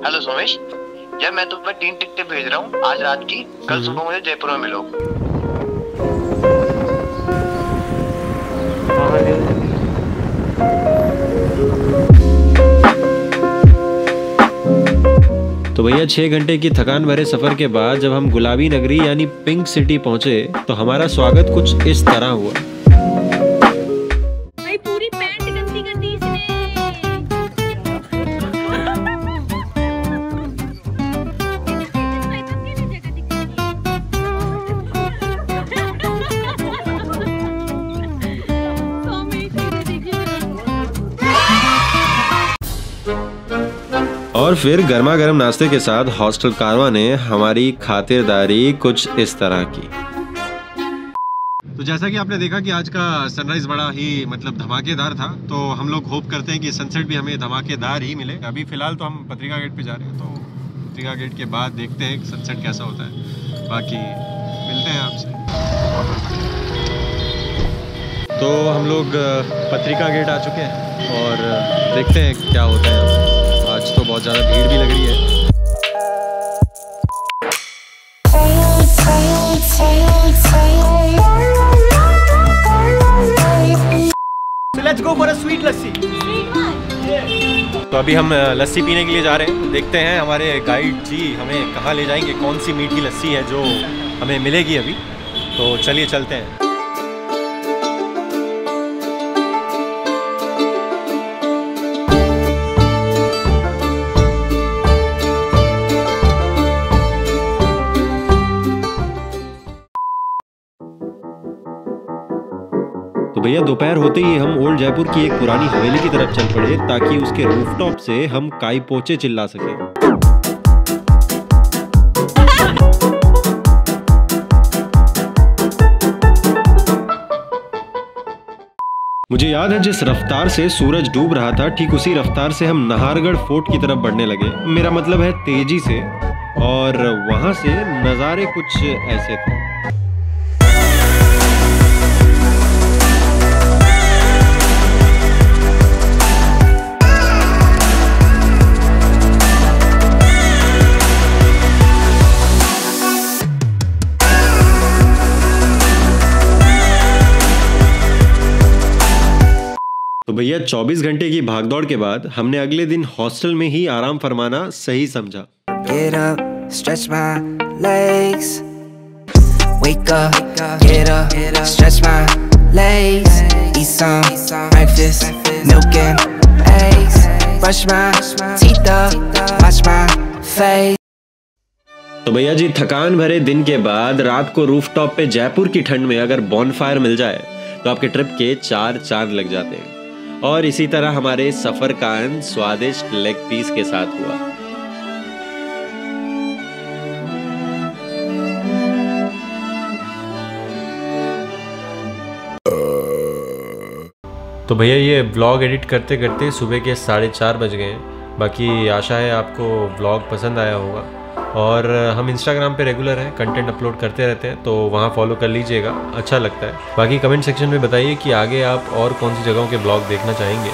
Hello Somesh. यार मैं तुम्हें तीन टिकटें भेज रहा हूँ। आज रात की कल सुबह मुझे जयपुर में मिलो तो भैया छः घंटे की थकान भरे सफ़र के बाद जब हम गुलाबी नगरी यानी पिंक सिटी पहुँचे तो हमारा स्वागत कुछ इस तरह हुआ। और फिर गर्मा गर्म नाश्ते के साथ हॉस्टल कारवा ने हमारी खातिरदारी कुछ इस तरह की। तो जैसा कि आपने देखा कि आज का सनराइज बड़ा ही मतलब धमाकेदार था तो हम लोग होप करते हैं कि सनसेट भी हमें धमाकेदार ही मिले। अभी फ़िलहाल तो हम पत्रिका गेट पे जा रहे हैं तो पत्रिका गेट के बाद देखते हैं सनसेट कैसा होता है। बाकी मिलते हैं आपसे। तो हम लोग, पत्रिका गेट आ चुके हैं और देखते हैं क्या होता है। आज तो बहुत ज़्यादा भीड़ भी लग रही है। Let's go for a sweet lassi तो अभी हम लस्सी पीने के लिए जा रहे हैं। देखते हैं हमारे गाइड जी हमें कहाँ ले जाएँगे कौन सी मीठी लस्सी है जो हमें मिलेगी अभी। तो चलिए चलते हैं। भैया, दोपहर होते ही हम ओल्ड जयपुर की एक पुरानी हवेली की तरफ़ चल पड़े ताकि उसके रूफटॉप से हम काई पोचे चिल्ला सके। मुझे याद है, जिस रफ्तार से सूरज डूब रहा था, ठीक उसी रफ्तार से हम नाहरगढ़ फोर्ट की तरफ़ बढ़ने लगे। मेरा मतलब है तेज़ी से, और वहाँ से नज़ारे कुछ ऐसे थे। तो भैया 24 घंटे की भागदौड़ के बाद हमने अगले दिन हॉस्टल में ही आराम फरमाना सही समझा Get up, stretch my legs. Wake up, get up, stretch my legs. Eat some breakfast, milk and eggs. Brush my teeth up, wash my face. तो भैया जी थकान भरे दिन के बाद रात को रूफटॉप पे जयपुर की ठंड में अगर बॉनफायर मिल जाए तो आपके ट्रिप के चार चाँद लग जाते हैं और इसी तरह हमारे सफ़र का अंत स्वादिष्ट लेग पीस के साथ हुआ। तो भैया, ये ब्लॉग एडिट करते करते सुबह के साढ़े चार बज गए हैं। बाकी आशा है आपको व्लॉग पसंद आया होगा। और हम इंस्टाग्राम पे रेगुलर हैं कंटेंट अपलोड करते रहते हैं तो वहाँ फॉलो कर लीजिएगा अच्छा लगता है। बाकी कमेंट सेक्शन में बताइए कि आगे आप और कौन सी जगहों के ब्लॉग देखना चाहेंगे।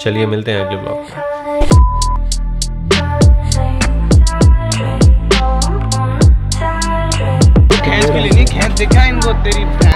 चलिए मिलते हैं अगले ब्लॉग में। देखा इनको तेरी।